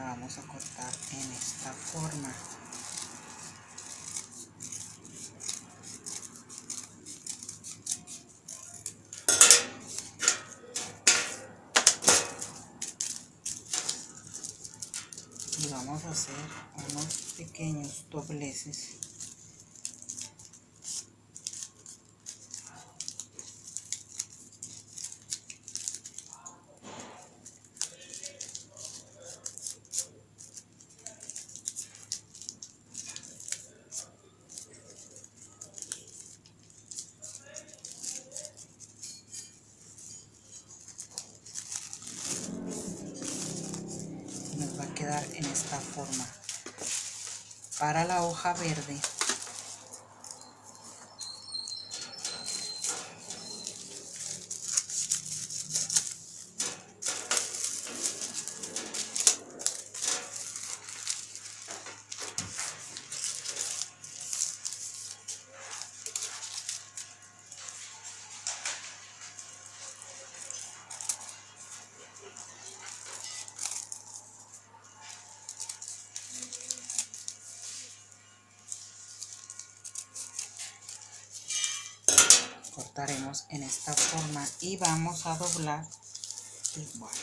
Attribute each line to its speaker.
Speaker 1: la vamos a cortar en esta forma. Y vamos a hacer unos pequeños dobleces quedar en esta forma. Para la hoja verde cortaremos en esta forma y vamos a doblar igual